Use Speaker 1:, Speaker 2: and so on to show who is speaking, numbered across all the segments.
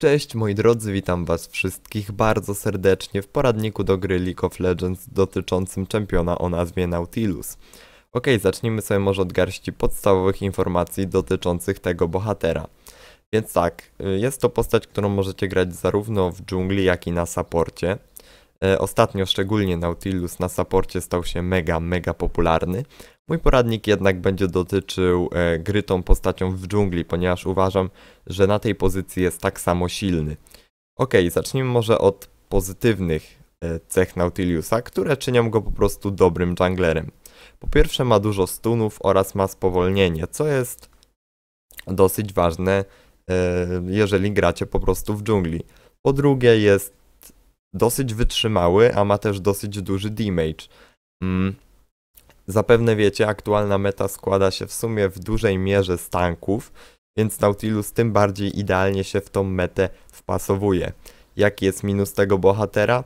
Speaker 1: Cześć moi drodzy, witam was wszystkich bardzo serdecznie w poradniku do gry League of Legends dotyczącym czempiona o nazwie Nautilus. Ok, zacznijmy sobie może od garści podstawowych informacji dotyczących tego bohatera. Więc tak, y, jest to postać, którą możecie grać zarówno w dżungli, jak i na saporcie. E, ostatnio szczególnie Nautilus na saporcie stał się mega, mega popularny. Mój poradnik jednak będzie dotyczył e, gry tą postacią w dżungli, ponieważ uważam, że na tej pozycji jest tak samo silny. Ok, zacznijmy może od pozytywnych e, cech Nautiliusa, które czynią go po prostu dobrym junglerem. Po pierwsze ma dużo stunów oraz ma spowolnienie, co jest dosyć ważne, jeżeli gracie po prostu w dżungli. Po drugie jest dosyć wytrzymały, a ma też dosyć duży damage. Mm. Zapewne wiecie, aktualna meta składa się w sumie w dużej mierze z tanków, więc Nautilus tym bardziej idealnie się w tą metę wpasowuje. Jaki jest minus tego bohatera?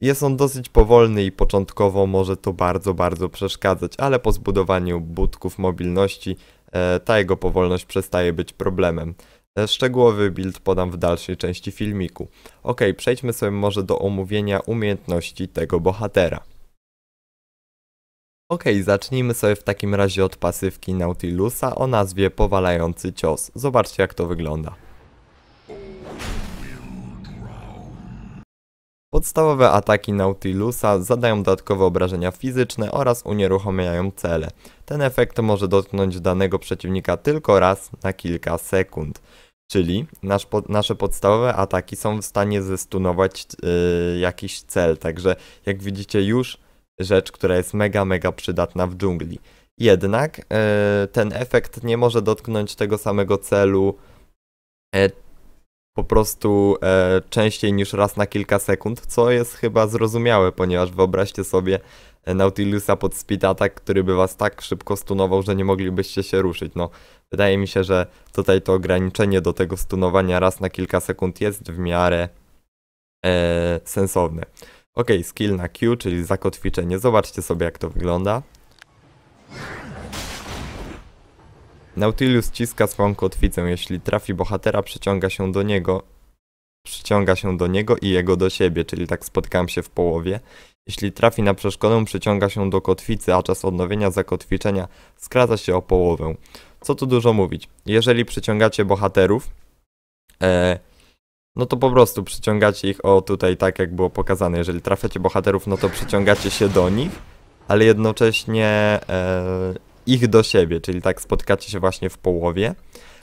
Speaker 1: Jest on dosyć powolny i początkowo może to bardzo, bardzo przeszkadzać, ale po zbudowaniu budków mobilności e, ta jego powolność przestaje być problemem. E, szczegółowy build podam w dalszej części filmiku. Ok, przejdźmy sobie może do omówienia umiejętności tego bohatera. Ok, zacznijmy sobie w takim razie od pasywki Nautilusa o nazwie Powalający Cios. Zobaczcie jak to wygląda. Podstawowe ataki Nautilusa zadają dodatkowe obrażenia fizyczne oraz unieruchamiają cele. Ten efekt może dotknąć danego przeciwnika tylko raz na kilka sekund. Czyli nasz, po, nasze podstawowe ataki są w stanie zestunować yy, jakiś cel, także jak widzicie już rzecz, która jest mega, mega przydatna w dżungli. Jednak yy, ten efekt nie może dotknąć tego samego celu yy, po prostu e, częściej niż raz na kilka sekund, co jest chyba zrozumiałe, ponieważ wyobraźcie sobie Nautilusa pod speed attack, który by was tak szybko stunował, że nie moglibyście się ruszyć. No, wydaje mi się, że tutaj to ograniczenie do tego stunowania raz na kilka sekund jest w miarę e, sensowne. Ok, skill na Q, czyli zakotwiczenie. Zobaczcie sobie jak to wygląda. Nautilus ciska swoją kotwicę. Jeśli trafi bohatera, przyciąga się do niego. Przyciąga się do niego i jego do siebie, czyli tak spotkałem się w połowie. Jeśli trafi na przeszkodę, przyciąga się do kotwicy, a czas odnowienia zakotwiczenia skraca się o połowę. Co tu dużo mówić? Jeżeli przyciągacie bohaterów, e, no to po prostu przyciągacie ich, o tutaj tak jak było pokazane, jeżeli trafiacie bohaterów, no to przyciągacie się do nich, ale jednocześnie e, ich do siebie, czyli tak spotkacie się właśnie w połowie.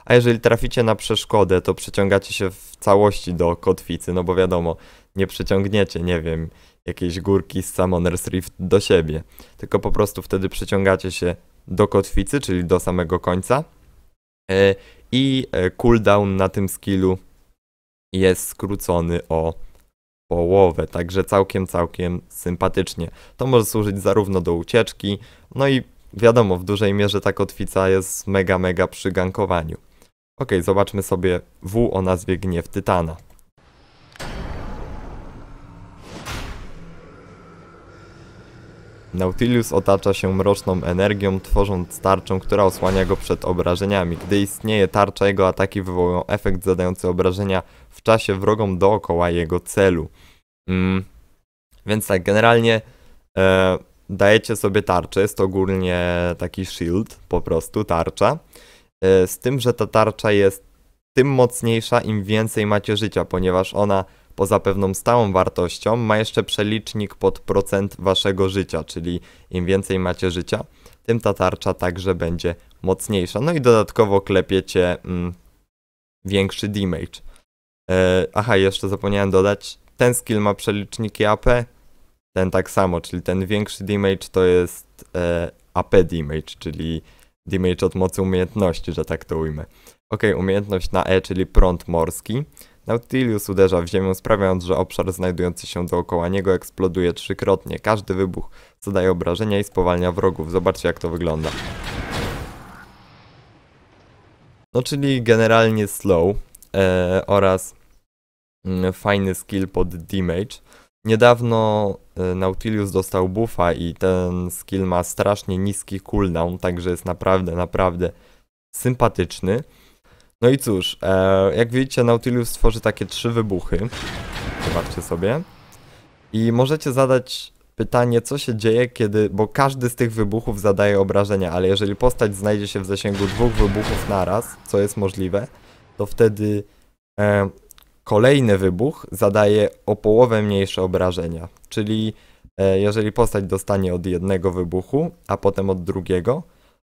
Speaker 1: A jeżeli traficie na przeszkodę, to przyciągacie się w całości do kotwicy, no bo wiadomo, nie przyciągniecie, nie wiem, jakiejś górki z Summoner's Rift do siebie, tylko po prostu wtedy przyciągacie się do kotwicy, czyli do samego końca e, i e, cooldown na tym skillu jest skrócony o połowę, także całkiem, całkiem sympatycznie. To może służyć zarówno do ucieczki, no i wiadomo, w dużej mierze ta kotwica jest mega, mega przy gankowaniu. Ok, zobaczmy sobie W o nazwie Gniew Tytana. Nautilus otacza się mroczną energią, tworząc tarczę, która osłania go przed obrażeniami. Gdy istnieje tarcza, jego ataki wywołują efekt zadający obrażenia w czasie wrogom dookoła jego celu. Mm. Więc tak, generalnie e, dajecie sobie tarczę, jest to ogólnie taki shield, po prostu tarcza. E, z tym, że ta tarcza jest tym mocniejsza, im więcej macie życia, ponieważ ona poza pewną stałą wartością ma jeszcze przelicznik pod procent waszego życia, czyli im więcej macie życia, tym ta tarcza także będzie mocniejsza. No i dodatkowo klepiecie mm, większy damage. E, aha, jeszcze zapomniałem dodać, ten skill ma przeliczniki AP, ten tak samo, czyli ten większy damage to jest e, AP damage, czyli damage od mocy umiejętności, że tak to ujmę. Ok, umiejętność na E, czyli prąd morski. Nautilus uderza w ziemię, sprawiając, że obszar znajdujący się dookoła niego eksploduje trzykrotnie. Każdy wybuch zadaje obrażenia i spowalnia wrogów. Zobaczcie jak to wygląda. No czyli generalnie slow e, oraz mm, fajny skill pod damage. Niedawno e, Nautilus dostał buffa i ten skill ma strasznie niski cooldown, także jest naprawdę, naprawdę sympatyczny. No i cóż, e, jak widzicie Nautilus tworzy takie trzy wybuchy. Zobaczcie sobie. I możecie zadać pytanie, co się dzieje, kiedy, bo każdy z tych wybuchów zadaje obrażenia, ale jeżeli postać znajdzie się w zasięgu dwóch wybuchów naraz, co jest możliwe, to wtedy e, kolejny wybuch zadaje o połowę mniejsze obrażenia. Czyli e, jeżeli postać dostanie od jednego wybuchu, a potem od drugiego,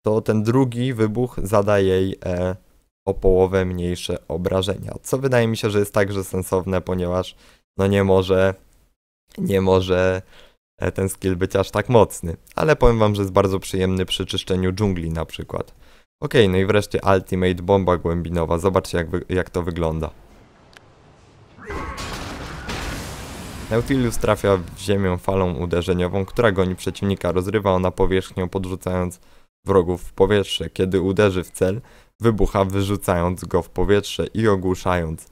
Speaker 1: to ten drugi wybuch zadaje jej e, o połowę mniejsze obrażenia. Co wydaje mi się, że jest także sensowne, ponieważ no nie może nie może e, ten skill być aż tak mocny. Ale powiem wam, że jest bardzo przyjemny przy czyszczeniu dżungli na przykład. Ok, no i wreszcie Ultimate Bomba Głębinowa. Zobaczcie jak, jak to wygląda. Nautilus trafia w ziemię falą uderzeniową, która goni przeciwnika. Rozrywa ona powierzchnię, podrzucając wrogów w powietrze. Kiedy uderzy w cel, wybucha, wyrzucając go w powietrze i ogłuszając.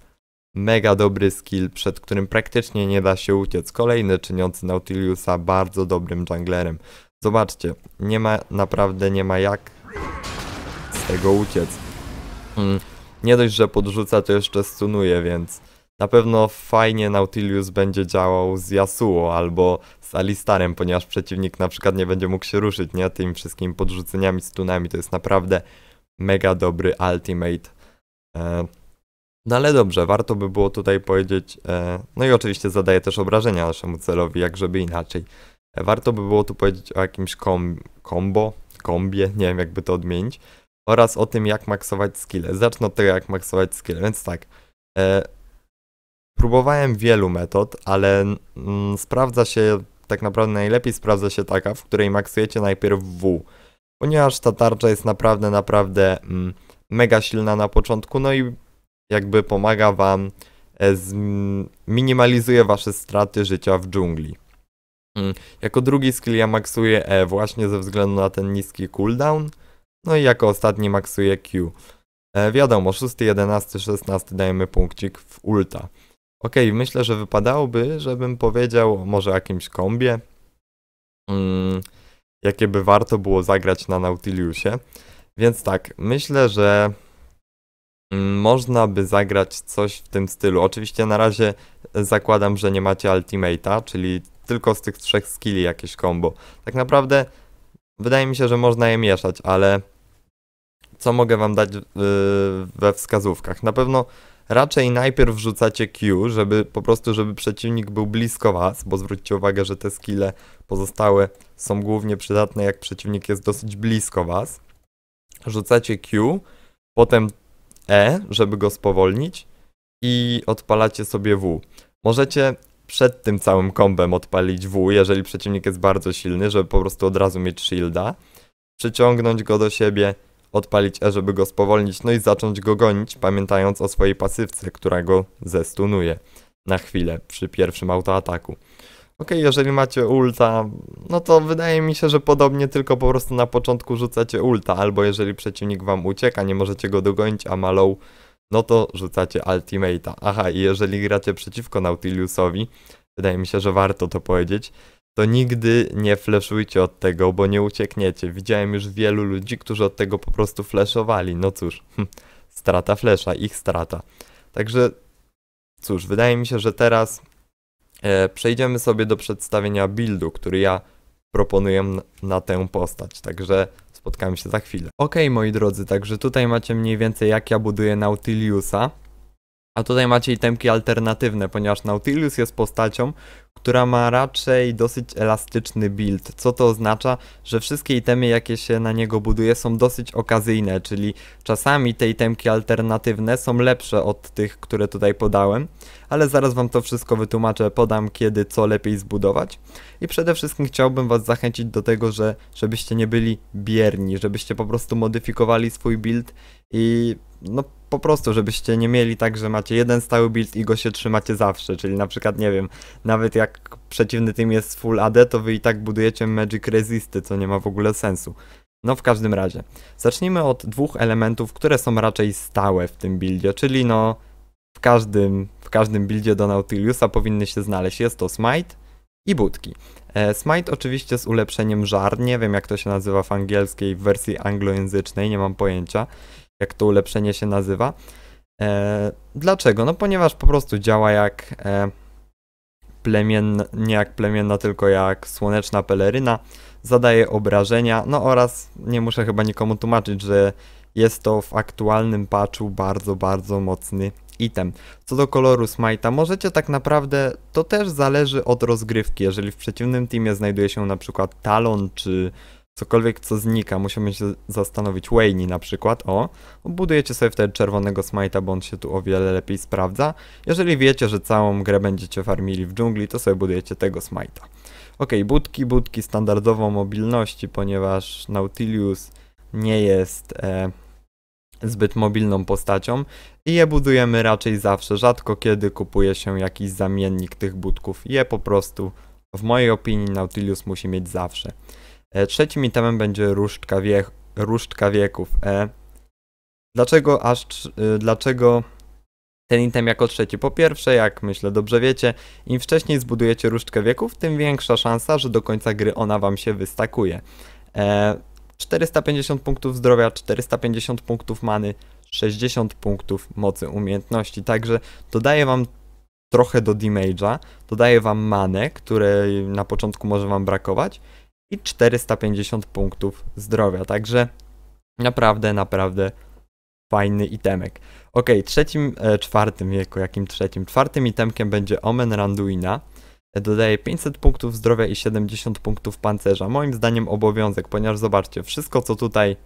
Speaker 1: Mega dobry skill, przed którym praktycznie nie da się uciec. Kolejny czyniący Nautiliusa bardzo dobrym junglerem. Zobaczcie, nie ma, naprawdę nie ma jak z tego uciec. Mm, nie dość, że podrzuca, to jeszcze stunuje, więc na pewno fajnie Nautilius będzie działał z Yasuo albo z Alistarem, ponieważ przeciwnik na przykład nie będzie mógł się ruszyć, nie? Tymi wszystkimi podrzuceniami, stunami. To jest naprawdę mega dobry ultimate. E, no ale dobrze, warto by było tutaj powiedzieć, e, no i oczywiście zadaje też obrażenia naszemu celowi, jak żeby inaczej. E, warto by było tu powiedzieć o jakimś kom, combo, kombie, nie wiem jakby to odmienić, oraz o tym jak maksować skille. Zacznę od tego jak maksować skille, więc tak. Próbowałem wielu metod, ale mm, sprawdza się, tak naprawdę najlepiej sprawdza się taka, w której maksujecie najpierw W ponieważ ta tarcza jest naprawdę, naprawdę mm, mega silna na początku, no i jakby pomaga wam, e, minimalizuje wasze straty życia w dżungli. Mm, jako drugi skill ja maksuję E właśnie ze względu na ten niski cooldown, no i jako ostatni maksuję Q. E, wiadomo, 6, 11, 16 dajemy punkcik w ulta. Ok, myślę, że wypadałoby, żebym powiedział może jakimś kombie. Mm, jakie by warto było zagrać na Nautiliusie. Więc tak, myślę, że mm, można by zagrać coś w tym stylu. Oczywiście na razie zakładam, że nie macie Ultimate'a, czyli tylko z tych trzech skilli jakieś combo. Tak naprawdę wydaje mi się, że można je mieszać, ale co mogę wam dać yy, we wskazówkach? Na pewno raczej najpierw wrzucacie Q, żeby po prostu, żeby przeciwnik był blisko was, bo zwróćcie uwagę, że te skille pozostałe są głównie przydatne, jak przeciwnik jest dosyć blisko was. Rzucacie Q, potem E, żeby go spowolnić i odpalacie sobie W. Możecie przed tym całym kombem odpalić W, jeżeli przeciwnik jest bardzo silny, żeby po prostu od razu mieć shielda, przyciągnąć go do siebie odpalić E, żeby go spowolnić, no i zacząć go gonić, pamiętając o swojej pasywce, która go zestunuje na chwilę przy pierwszym autoataku. Ok, jeżeli macie ulta, no to wydaje mi się, że podobnie tylko po prostu na początku rzucacie ulta, albo jeżeli przeciwnik wam ucieka, nie możecie go dogonić, a ma low, no to rzucacie ultimate'a. Aha, i jeżeli gracie przeciwko Nautiliusowi, wydaje mi się, że warto to powiedzieć, to nigdy nie fleszujcie od tego, bo nie uciekniecie. Widziałem już wielu ludzi, którzy od tego po prostu fleszowali. No cóż, hm, strata flesza, ich strata. Także cóż, wydaje mi się, że teraz e, przejdziemy sobie do przedstawienia buildu, który ja proponuję na, tę postać. Także spotkamy się za chwilę. Ok, moi drodzy, także tutaj macie mniej więcej jak ja buduję Nautiliusa. A tutaj macie itemki alternatywne, ponieważ Nautilus jest postacią, która ma raczej dosyć elastyczny build. Co to oznacza? Że wszystkie itemy, jakie się na niego buduje, są dosyć okazyjne, czyli czasami te itemki alternatywne są lepsze od tych, które tutaj podałem, ale zaraz wam to wszystko wytłumaczę, podam kiedy co lepiej zbudować. I przede wszystkim chciałbym was zachęcić do tego, że żebyście nie byli bierni, żebyście po prostu modyfikowali swój build i no po prostu, żebyście nie mieli tak, że macie jeden stały build i go się trzymacie zawsze, czyli na przykład, nie wiem, nawet jak przeciwny team jest full AD, to wy i tak budujecie Magic Resisty, co nie ma w ogóle sensu. No w każdym razie, zacznijmy od dwóch elementów, które są raczej stałe w tym buildzie, czyli no w każdym, w każdym buildzie do Nautiliusa powinny się znaleźć. Jest to Smite i budki. E, Smite oczywiście z ulepszeniem żar, nie wiem jak to się nazywa w angielskiej w wersji anglojęzycznej, nie mam pojęcia. Jak to ulepszenie się nazywa. E, dlaczego? No ponieważ po prostu działa jak e, plemienna, nie jak plemienna, tylko jak słoneczna peleryna, zadaje obrażenia, no oraz nie muszę chyba nikomu tłumaczyć, że jest to w aktualnym patchu bardzo, bardzo mocny item. Co do koloru Smite'a, możecie tak naprawdę, to też zależy od rozgrywki. Jeżeli w przeciwnym teamie znajduje się na przykład Talon czy cokolwiek co znika, musimy się zastanowić, Wayne na przykład, o, budujecie sobie wtedy czerwonego Smite'a, bo on się tu o wiele lepiej sprawdza. Jeżeli wiecie, że całą grę będziecie farmili w dżungli, to sobie budujecie tego Smite'a. Ok, budki, budki standardowo mobilności, ponieważ Nautilus nie jest... E, zbyt mobilną postacią i je budujemy raczej zawsze. Rzadko kiedy kupuje się jakiś zamiennik tych budków. Je po prostu, w mojej opinii, Nautilus musi mieć zawsze. E, trzecim itemem będzie różdżka, wie, różdżka wieków. E, dlaczego aż, e, dlaczego ten item jako trzeci? Po pierwsze, jak myślę dobrze wiecie, im wcześniej zbudujecie różdżkę wieków, tym większa szansa, że do końca gry ona wam się wystakuje. E, 450 punktów zdrowia, 450 punktów many, 60 punktów mocy umiejętności. Także dodaję wam trochę do damage'a, dodaję wam manę, której na początku może wam brakować i 450 punktów zdrowia. Także naprawdę, naprawdę fajny itemek. Ok, trzecim, e, czwartym wieku, jakim trzecim? Czwartym itemkiem będzie Omen Randuina dodaje 500 punktów zdrowia i 70 punktów pancerza. Moim zdaniem obowiązek, ponieważ zobaczcie, wszystko co tutaj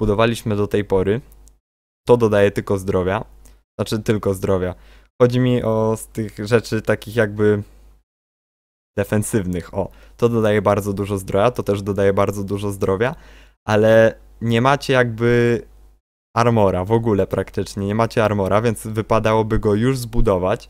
Speaker 1: budowaliśmy do tej pory, to dodaje tylko zdrowia. Znaczy tylko zdrowia. Chodzi mi o z tych rzeczy takich jakby defensywnych. O, to dodaje bardzo dużo zdrowia, to też dodaje bardzo dużo zdrowia, ale nie macie jakby armora w ogóle praktycznie. Nie macie armora, więc wypadałoby go już zbudować,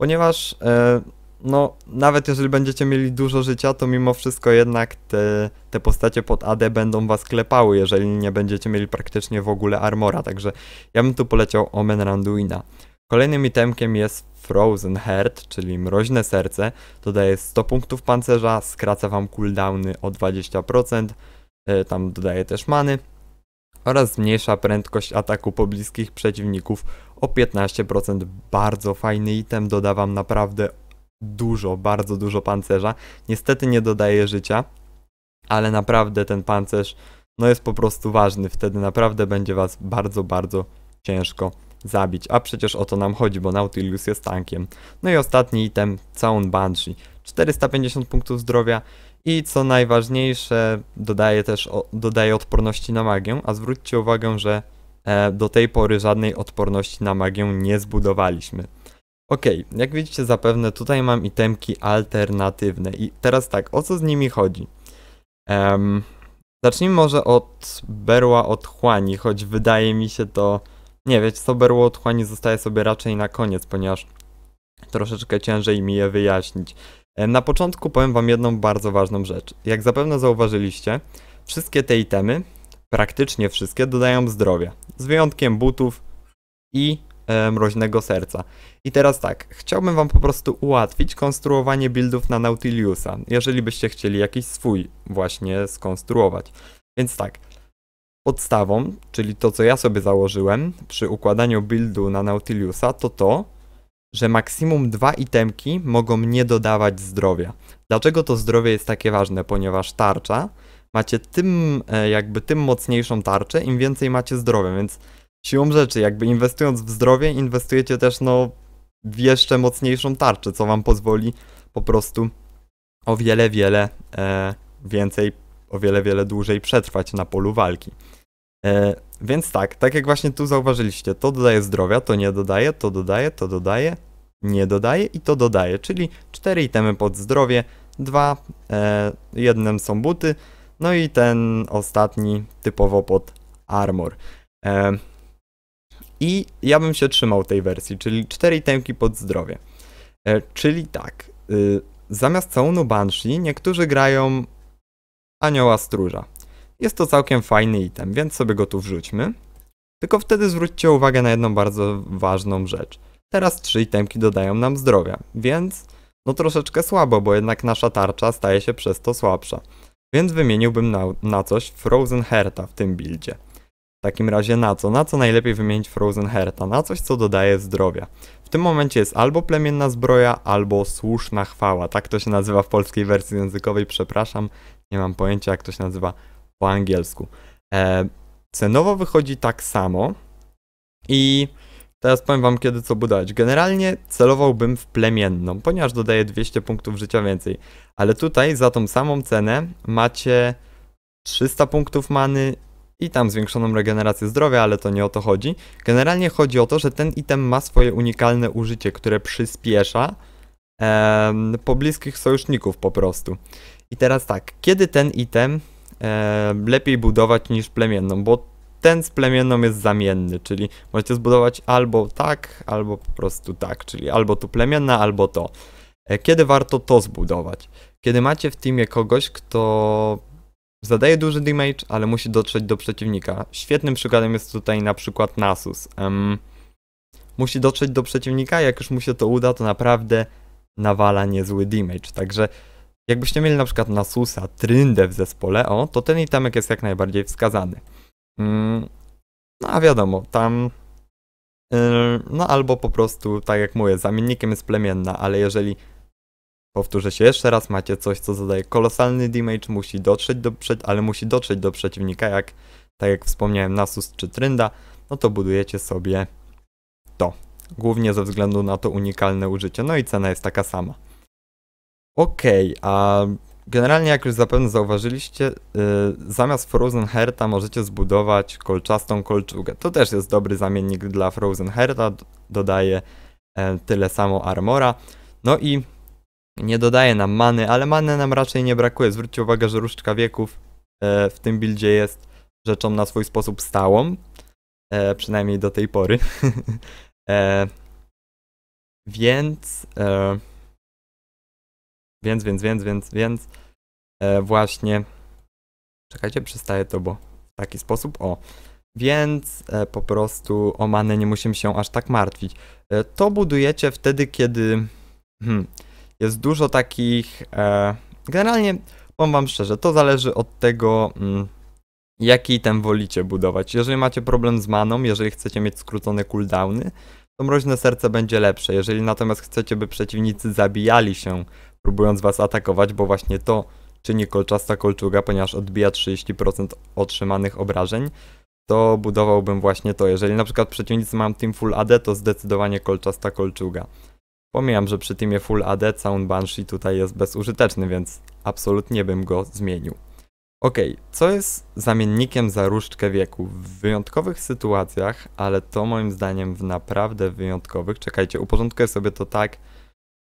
Speaker 1: ponieważ e, no, nawet jeżeli będziecie mieli dużo życia, to mimo wszystko jednak te, te postacie pod AD będą was klepały, jeżeli nie będziecie mieli praktycznie w ogóle armora, także ja bym tu poleciał Omen Randuina. Kolejnym itemkiem jest Frozen Heart, czyli mroźne serce, to daje 100 punktów pancerza, skraca wam cooldowny o 20%, yy, tam dodaje też many oraz zmniejsza prędkość ataku pobliskich przeciwników o 15%. Bardzo fajny item, doda wam naprawdę dużo, bardzo dużo pancerza. Niestety nie dodaje życia, ale naprawdę ten pancerz no jest po prostu ważny. Wtedy naprawdę będzie was bardzo, bardzo ciężko zabić. A przecież o to nam chodzi, bo Nautilus jest tankiem. No i ostatni item, Całun Banshee. 450 punktów zdrowia i co najważniejsze, dodaje też dodaje odporności na magię, a zwróćcie uwagę, że e, do tej pory żadnej odporności na magię nie zbudowaliśmy. Ok, jak widzicie zapewne tutaj mam itemki alternatywne i teraz tak, o co z nimi chodzi? Um, zacznijmy może od berła otchłani, choć wydaje mi się to... Nie, wiecie co, berło otchłani zostaje sobie raczej na koniec, ponieważ troszeczkę ciężej mi je wyjaśnić. Na początku powiem wam jedną bardzo ważną rzecz. Jak zapewne zauważyliście, wszystkie te itemy, praktycznie wszystkie, dodają zdrowia. Z wyjątkiem butów i e, mroźnego serca. I teraz tak, chciałbym wam po prostu ułatwić konstruowanie buildów na Nautiliusa, jeżeli byście chcieli jakiś swój właśnie skonstruować. Więc tak, podstawą, czyli to co ja sobie założyłem przy układaniu buildu na Nautiliusa, to to, że maksimum dwa itemki mogą nie dodawać zdrowia. Dlaczego to zdrowie jest takie ważne? Ponieważ tarcza, macie tym e, jakby tym mocniejszą tarczę, im więcej macie zdrowia, więc siłą rzeczy, jakby inwestując w zdrowie, inwestujecie też no w jeszcze mocniejszą tarczę, co wam pozwoli po prostu o wiele, wiele e, więcej, o wiele, wiele dłużej przetrwać na polu walki. E, więc tak, tak jak właśnie tu zauważyliście, to dodaje zdrowia, to nie dodaje, to dodaje, to dodaje, nie dodaje i to dodaje, czyli cztery itemy pod zdrowie, dwa, e, jednym są buty, no i ten ostatni typowo pod armor. E, i ja bym się trzymał tej wersji, czyli 4 itemki pod zdrowie. E, czyli tak, y, zamiast całunu Banshee niektórzy grają Anioła Stróża. Jest to całkiem fajny item, więc sobie go tu wrzućmy. Tylko wtedy zwróćcie uwagę na jedną bardzo ważną rzecz. Teraz trzy itemki dodają nam zdrowia, więc no troszeczkę słabo, bo jednak nasza tarcza staje się przez to słabsza. Więc wymieniłbym na, na coś Frozen Herta w tym buildzie. W takim razie na co? Na co najlepiej wymienić Frozen Herta? Na coś, co dodaje zdrowia. W tym momencie jest albo plemienna zbroja, albo słuszna chwała. Tak to się nazywa w polskiej wersji językowej, przepraszam. Nie mam pojęcia, jak to się nazywa po angielsku. E, cenowo wychodzi tak samo. I teraz powiem wam, kiedy co budować. Generalnie celowałbym w plemienną, ponieważ dodaje 200 punktów życia więcej. Ale tutaj za tą samą cenę macie 300 punktów many i tam zwiększoną regenerację zdrowia, ale to nie o to chodzi. Generalnie chodzi o to, że ten item ma swoje unikalne użycie, które przyspiesza em, pobliskich sojuszników po prostu. I teraz tak, kiedy ten item em, lepiej budować niż plemienną, bo ten z plemienną jest zamienny, czyli możecie zbudować albo tak, albo po prostu tak, czyli albo tu plemienna, albo to. E, Kiedy warto to zbudować? Kiedy macie w teamie kogoś, kto zadaje duży damage, ale musi dotrzeć do przeciwnika. Świetnym przykładem jest tutaj na przykład Nasus. Musi dotrzeć do przeciwnika, jak już mu się to uda, to naprawdę nawala niezły damage. Także jakbyście mieli na przykład Nasusa, Tryndę w zespole, o, to ten itemek jest jak najbardziej wskazany. Mm, no a wiadomo, tam. Yy, no albo po prostu, tak jak mówię, zamiennikiem jest plemienna, ale jeżeli. Powtórzę się jeszcze raz, macie coś, co zadaje kolosalny damage, musi dotrzeć do przed, ale musi dotrzeć do przeciwnika, jak tak jak wspomniałem, Nasus czy Trynda, no to budujecie sobie to. Głównie ze względu na to unikalne użycie. No i cena jest taka sama. Okej, a Generalnie, jak już zapewne zauważyliście, yy, zamiast Frozen Herta możecie zbudować kolczastą kolczugę. To też jest dobry zamiennik dla Frozen Herta, dodaje e, tyle samo armora. No i nie dodaje nam many, ale many nam raczej nie brakuje. Zwróćcie uwagę, że różdżka wieków e, w tym buildzie jest rzeczą na swój sposób stałą. E, przynajmniej do tej pory. e, więc... Więc, więc, więc, więc, więc e, właśnie. Czekajcie, przystaję to, bo w taki sposób. O. Więc e, po prostu o manę nie musimy się aż tak martwić. E, to budujecie wtedy, kiedy hmm, jest dużo takich. E, generalnie powiem wam szczerze, to zależy od tego. Mm, Jaki item wolicie budować? Jeżeli macie problem z maną, jeżeli chcecie mieć skrócone cooldowny, to mroźne serce będzie lepsze. Jeżeli natomiast chcecie, by przeciwnicy zabijali się próbując was atakować, bo właśnie to czyni kolczasta kolczuga, ponieważ odbija 30% otrzymanych obrażeń, to budowałbym właśnie to. Jeżeli na przykład przeciwnicy mają team full AD, to zdecydowanie kolczasta kolczuga. Pomijam, że przy teamie full AD Sound Banshee tutaj jest bezużyteczny, więc absolutnie bym go zmienił. Okej, co jest zamiennikiem za różdżkę wieku? W wyjątkowych sytuacjach, ale to moim zdaniem w naprawdę wyjątkowych, czekajcie, uporządkuję sobie to tak,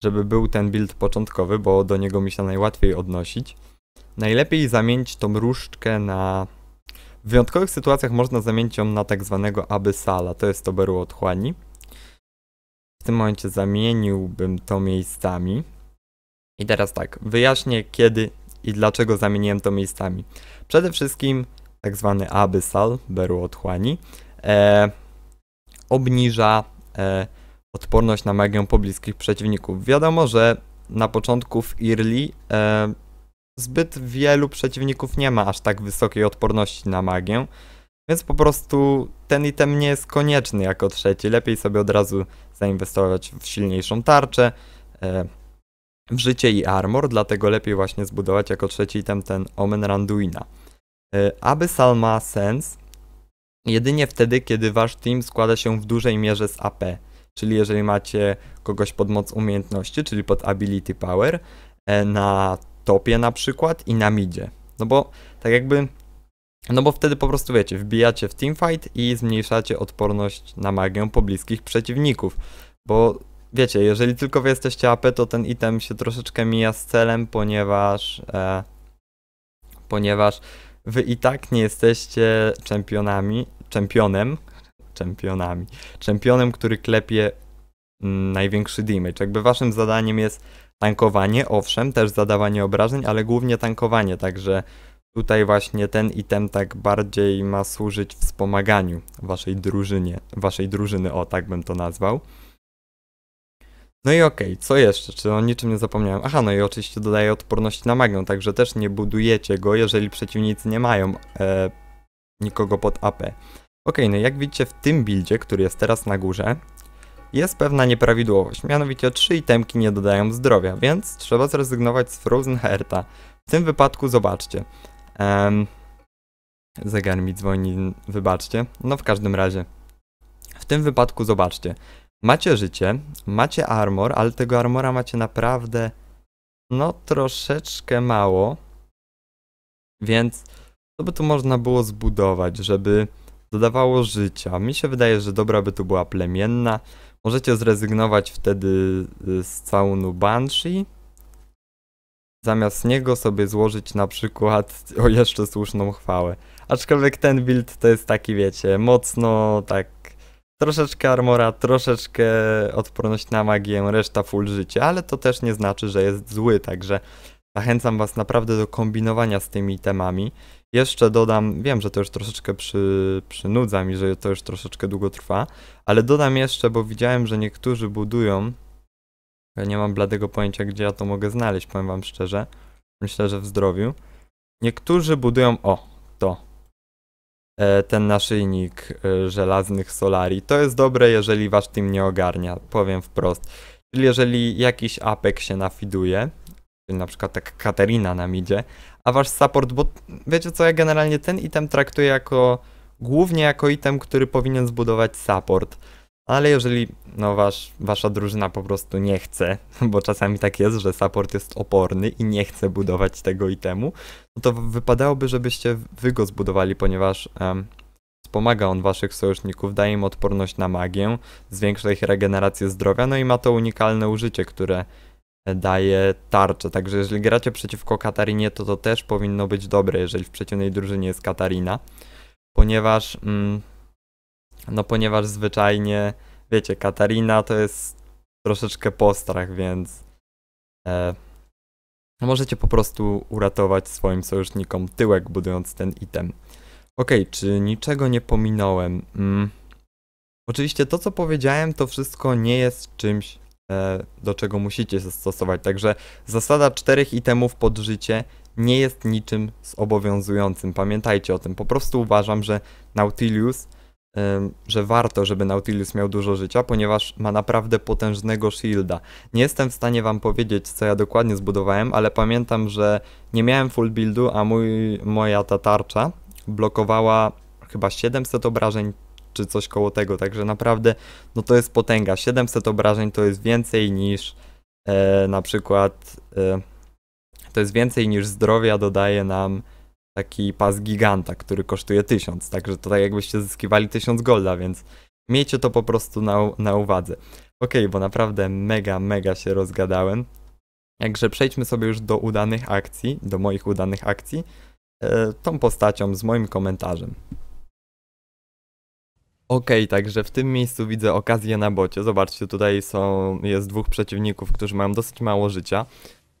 Speaker 1: żeby był ten build początkowy, bo do niego mi się najłatwiej odnosić. Najlepiej zamienić tą różdżkę na... W wyjątkowych sytuacjach można zamienić ją na tak zwanego Abyssala, to jest to berło otchłani. W tym momencie zamieniłbym to miejscami. I teraz tak, wyjaśnię kiedy i dlaczego zamieniłem to miejscami. Przede wszystkim tak zwany Abyssal, berło otchłani, e, obniża e, odporność na magię pobliskich przeciwników. Wiadomo, że na początku w Early e, zbyt wielu przeciwników nie ma aż tak wysokiej odporności na magię, więc po prostu ten item nie jest konieczny jako trzeci. Lepiej sobie od razu zainwestować w silniejszą tarczę, e, w życie i armor, dlatego lepiej właśnie zbudować jako trzeci item ten Omen Randuina. E, Abyssal ma sens jedynie wtedy, kiedy wasz team składa się w dużej mierze z AP czyli jeżeli macie kogoś pod moc umiejętności, czyli pod ability power, e, na topie na przykład i na midzie. No bo tak jakby, no bo wtedy po prostu wiecie, wbijacie w teamfight i zmniejszacie odporność na magię pobliskich przeciwników. Bo wiecie, jeżeli tylko wy jesteście AP, to ten item się troszeczkę mija z celem, ponieważ e, ponieważ wy i tak nie jesteście czempionami, czempionem, czempionami. Czempionem, który klepie mm, największy damage. Jakby waszym zadaniem jest tankowanie, owszem, też zadawanie obrażeń, ale głównie tankowanie, także tutaj właśnie ten item tak bardziej ma służyć wspomaganiu waszej drużynie, waszej drużyny, o tak bym to nazwał. No i okej, okay, co jeszcze? Czy o niczym nie zapomniałem? Aha, no i oczywiście dodaje odporności na magię, także też nie budujecie go, jeżeli przeciwnicy nie mają e, nikogo pod AP. Ok, no jak widzicie w tym buildzie, który jest teraz na górze, jest pewna nieprawidłowość, mianowicie trzy itemki nie dodają zdrowia, więc trzeba zrezygnować z Frozen Hearta. W tym wypadku zobaczcie. Um, zegar mi dzwoni, wybaczcie. No w każdym razie. W tym wypadku zobaczcie. Macie życie, macie armor, ale tego armora macie naprawdę no troszeczkę mało. Więc co by tu można było zbudować, żeby dodawało życia? Mi się wydaje, że dobra by tu była plemienna. Możecie zrezygnować wtedy y, z całunu Banshee. Zamiast niego sobie złożyć na przykład o jeszcze słuszną chwałę. Aczkolwiek ten build to jest taki, wiecie, mocno tak troszeczkę armora, troszeczkę odporność na magię, reszta full życie, ale to też nie znaczy, że jest zły, także zachęcam was naprawdę do kombinowania z tymi temami. Jeszcze dodam, wiem, że to już troszeczkę przy, przynudza mi, że to już troszeczkę długo trwa, ale dodam jeszcze, bo widziałem, że niektórzy budują, ja nie mam bladego pojęcia, gdzie ja to mogę znaleźć, powiem wam szczerze, myślę, że w zdrowiu. Niektórzy budują, o, to, e, ten naszyjnik e, żelaznych Solari. To jest dobre, jeżeli wasz team nie ogarnia, powiem wprost. Czyli jeżeli jakiś apek się nafiduje, czyli na przykład tak Katerina nam idzie, a wasz support, bo wiecie co, ja generalnie ten item traktuję jako, głównie jako item, który powinien zbudować support. Ale jeżeli no wasz, wasza drużyna po prostu nie chce, bo czasami tak jest, że support jest oporny i nie chce budować tego itemu, no to wypadałoby, żebyście wy go zbudowali, ponieważ um, wspomaga on waszych sojuszników, daje im odporność na magię, zwiększa ich regenerację zdrowia, no i ma to unikalne użycie, które daje tarczę. Także jeżeli gracie przeciwko Katarinie, to to też powinno być dobre, jeżeli w przeciwnej drużynie jest Katarina, ponieważ mm, no ponieważ zwyczajnie wiecie, Katarina to jest troszeczkę postrach, więc e, możecie po prostu uratować swoim sojusznikom tyłek budując ten item. Ok, czy niczego nie pominąłem? Mm. Oczywiście to, co powiedziałem, to wszystko nie jest czymś do czego musicie się stosować. Także zasada czterech itemów pod życie nie jest niczym zobowiązującym. Pamiętajcie o tym. Po prostu uważam, że Nautilus, że warto, żeby Nautilus miał dużo życia, ponieważ ma naprawdę potężnego shielda. Nie jestem w stanie wam powiedzieć, co ja dokładnie zbudowałem, ale pamiętam, że nie miałem full buildu, a mój, moja ta tarcza blokowała chyba 700 obrażeń czy coś koło tego, także naprawdę no to jest potęga. 700 obrażeń to jest więcej niż e, na przykład e, to jest więcej niż zdrowia dodaje nam taki pas giganta, który kosztuje 1000, także to tak jakbyście zyskiwali 1000 golda, więc miejcie to po prostu na, na uwadze. Ok, bo naprawdę mega, mega się rozgadałem. Także przejdźmy sobie już do udanych akcji, do moich udanych akcji, e, tą postacią z moim komentarzem. Okej, okay, także w tym miejscu widzę okazję na bocie. Zobaczcie, tutaj są, jest dwóch przeciwników, którzy mają dosyć mało życia.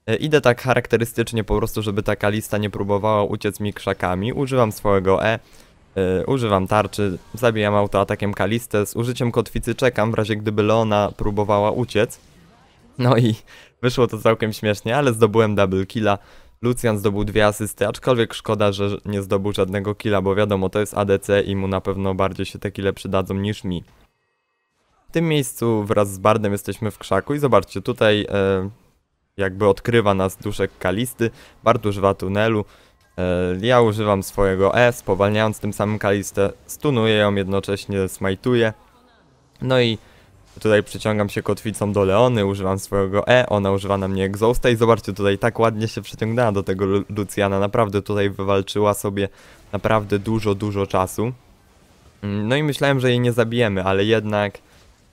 Speaker 1: E, idę tak charakterystycznie po prostu, żeby taka lista nie próbowała uciec mi krzakami. Używam swojego E, e używam tarczy, zabijam autoatakiem Kalistę. Z użyciem kotwicy czekam, w razie gdyby Leona próbowała uciec. No i wyszło to całkiem śmiesznie, ale zdobyłem double killa. Lucian zdobył dwie asysty, aczkolwiek szkoda, że nie zdobył żadnego killa, bo wiadomo, to jest ADC i mu na pewno bardziej się te kille przydadzą niż mi. W tym miejscu wraz z Bardem jesteśmy w krzaku i zobaczcie, tutaj e, jakby odkrywa nas duszek Kalisty, Bard używa tunelu, e, ja używam swojego E, spowalniając tym samym Kalistę, stunuję ją, jednocześnie smajtuję. No i Tutaj przyciągam się kotwicą do Leony, używam swojego E, ona używa na mnie Exhausta i zobaczcie, tutaj tak ładnie się przyciągnęła do tego Luciana, naprawdę tutaj wywalczyła sobie naprawdę dużo, dużo czasu. Mm, no i myślałem, że jej nie zabijemy, ale jednak,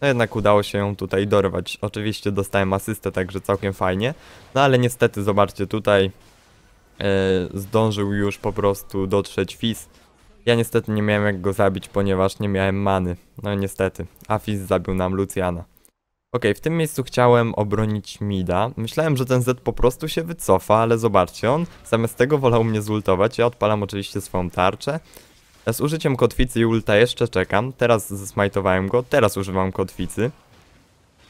Speaker 1: no jednak udało się ją tutaj dorwać. Oczywiście dostałem asystę, także całkiem fajnie, no ale niestety, zobaczcie, tutaj e, zdążył już po prostu dotrzeć Fizz ja niestety nie miałem jak go zabić, ponieważ nie miałem many. No niestety. Afis zabił nam Luciana. Ok, w tym miejscu chciałem obronić Mida. Myślałem, że ten Z po prostu się wycofa, ale zobaczcie, on zamiast tego wolał mnie zultować. Ja odpalam oczywiście swoją tarczę. Z użyciem kotwicy i ulta jeszcze czekam. Teraz zesmajtowałem go, teraz używam kotwicy.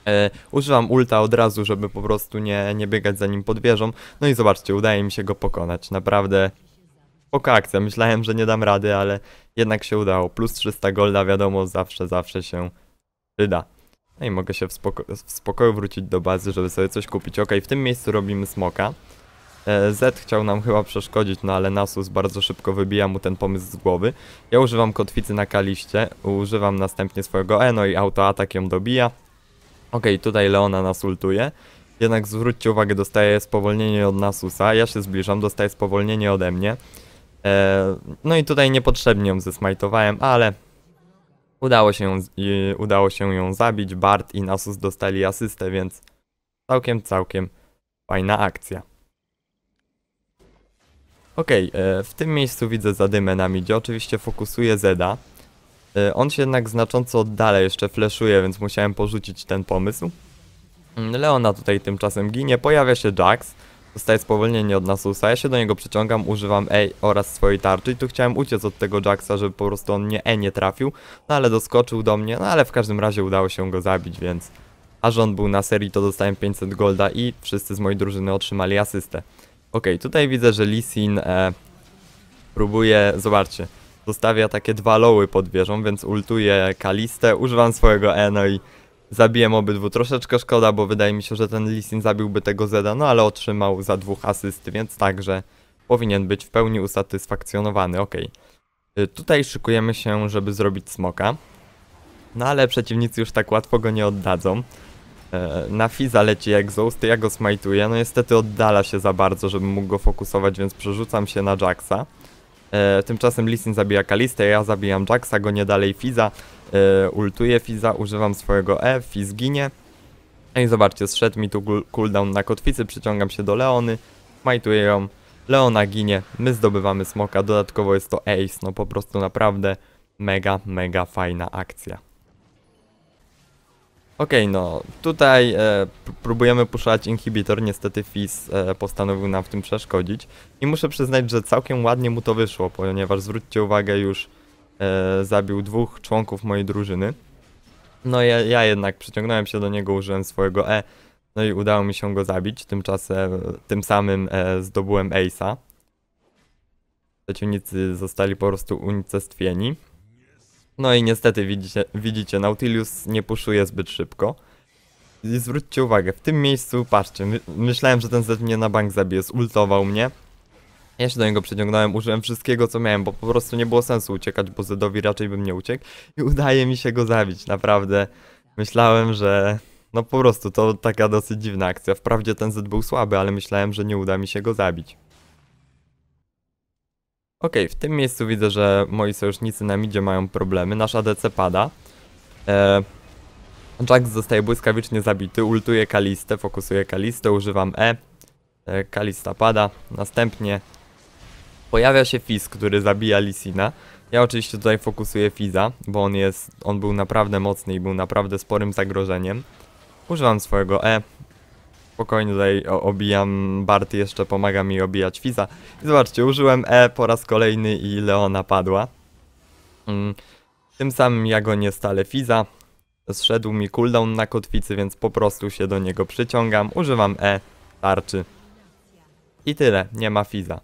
Speaker 1: E, używam ulta od razu, żeby po prostu nie, nie biegać za nim pod wieżą. No i zobaczcie, udaje mi się go pokonać. Naprawdę spoko akcja. Myślałem, że nie dam rady, ale jednak się udało. Plus 300 golda, wiadomo, zawsze, zawsze się przyda. No i mogę się w, spoko w spokoju wrócić do bazy, żeby sobie coś kupić. Ok, w tym miejscu robimy smoka. E, Z chciał nam chyba przeszkodzić, no ale Nasus bardzo szybko wybija mu ten pomysł z głowy. Ja używam kotwicy na kaliście, używam następnie swojego E, no i autoatak ją dobija. Ok, tutaj Leona nas ultuje. Jednak zwróćcie uwagę, dostaje spowolnienie od Nasusa, ja się zbliżam, dostaje spowolnienie ode mnie. E, no i tutaj niepotrzebnie ją zesmajtowałem, ale udało się, ją, udało się ją zabić. Bart i Nasus dostali asystę, więc całkiem, całkiem fajna akcja. Okej, e, w tym miejscu widzę zadymę na midzie, oczywiście fokusuję Zeda. E, On się jednak znacząco oddala, jeszcze fleszuje, więc musiałem porzucić ten pomysł. Mm, Leona tutaj tymczasem ginie, pojawia się Jax, dostaje spowolnienie od Nasusa, ja się do niego przyciągam, używam E oraz swojej tarczy i tu chciałem uciec od tego Jaxa, żeby po prostu on nie E nie trafił, no ale doskoczył do mnie, no ale w każdym razie udało się go zabić, więc a on był na serii, to dostałem 500 golda i wszyscy z mojej drużyny otrzymali asystę. Okej, tutaj widzę, że Lee Sin e, próbuje, zobaczcie, zostawia takie dwa loły pod wieżą, więc ultuję Kalistę, używam swojego E, no i zabiłem obydwu. Troszeczkę szkoda, bo wydaje mi się, że ten Lee Sin zabiłby tego Zeda, no ale otrzymał za dwóch asysty, więc także powinien być w pełni usatysfakcjonowany. Y, Tutaj szykujemy się, żeby zrobić smoka, no ale przeciwnicy już tak łatwo go nie oddadzą. E, Na Fiza leci Exhaust, ja go smajtuję, no niestety oddala się za bardzo, żebym mógł go fokusować, więc przerzucam się na Jaxa. E, tymczasem Lisin zabija Kalistę, ja zabijam Jaxa, go nie dalej Fiza. E, ultuję Fiza, używam swojego E, Fiz ginie. No i zobaczcie, zszedł mi tu cooldown na kotwicy, przyciągam się do Leony, smajtuję ją. Leona ginie, my zdobywamy smoka, dodatkowo jest to ace, no po prostu naprawdę mega, mega fajna akcja. Okej, no tutaj e, próbujemy puszczać inhibitor, niestety Fizz e, postanowił nam w tym przeszkodzić i muszę przyznać, że całkiem ładnie mu to wyszło, ponieważ zwróćcie uwagę, już e, zabił dwóch członków mojej drużyny. No ja, ja jednak przyciągnąłem się do niego, użyłem swojego E, no i udało mi się go zabić, tymczasem tym samym e, zdobyłem Ace'a. Przeciwnicy zostali po prostu unicestwieni. No i niestety widzicie, widzicie, Nautilus nie puszuje zbyt szybko. I zwróćcie uwagę, w tym miejscu, patrzcie, my, myślałem, że ten Z mnie na bank zabije, zultował mnie. Ja się do niego przyciągnąłem, użyłem wszystkiego co miałem, bo po prostu nie było sensu uciekać, bo Zedowi raczej bym nie uciekł. I udaje mi się go zabić, naprawdę. Myślałem, że... No po prostu, to taka dosyć dziwna akcja. Wprawdzie ten Z był słaby, ale myślałem, że nie uda mi się go zabić. Okej, w tym miejscu widzę, że moi sojusznicy na midzie mają problemy. Nasz ADC pada. E, Jax zostaje błyskawicznie zabity. Ultuję Kalistę, fokusuję Kalistę, używam E. e Kalista pada. Następnie pojawia się Fizz, który zabija Lisina. Ja oczywiście tutaj fokusuję Fiza, bo on jest, on był naprawdę mocny i był naprawdę sporym zagrożeniem. Używam swojego E. Spokojnie tutaj obijam Bart jeszcze pomaga mi obijać Fiza. I zobaczcie, użyłem E po raz kolejny i Leona padła. Mm, Tym samym ja gonię stale Fiza. Zszedł mi cooldown na kotwicy, więc po prostu się do niego przyciągam. Używam E, tarczy. I tyle, nie ma Fiza.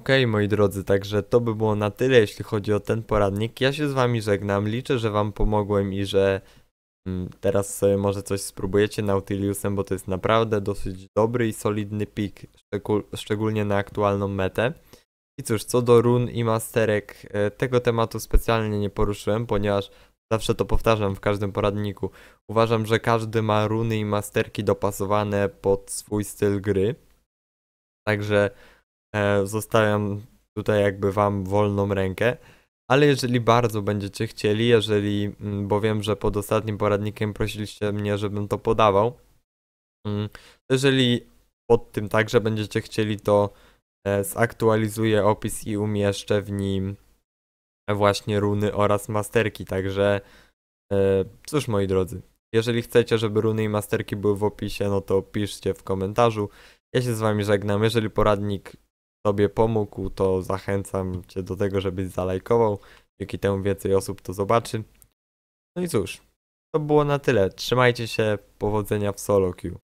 Speaker 1: Okej, moi drodzy, także to by było na tyle, jeśli chodzi o ten poradnik. Ja się z wami żegnam, liczę, że wam pomogłem i że mm, teraz sobie może coś spróbujecie Nautiliusem, bo to jest naprawdę dosyć dobry i solidny szczegól- szczególnie na aktualną metę. I cóż, co do run i masterek, e, tego tematu specjalnie nie poruszyłem, ponieważ zawsze to powtarzam w każdym poradniku. Uważam, że każdy ma runy i masterki dopasowane pod swój styl gry. Także e, zostawiam tutaj jakby wam wolną rękę. Ale jeżeli bardzo będziecie chcieli, jeżeli, mm, bo wiem, że pod ostatnim poradnikiem prosiliście mnie, żebym to podawał, mm, jeżeli pod tym także będziecie chcieli, to e, zaktualizuję opis i umieszczę w nim właśnie runy oraz masterki, także e, cóż moi drodzy, jeżeli chcecie, żeby runy i masterki były w opisie, no to piszcie w komentarzu. Ja się z wami żegnam, jeżeli poradnik tobie pomógł, to zachęcam cię do tego, żebyś zalajkował, dzięki temu więcej osób to zobaczy. No i cóż, to było na tyle, trzymajcie się, powodzenia w solo queue.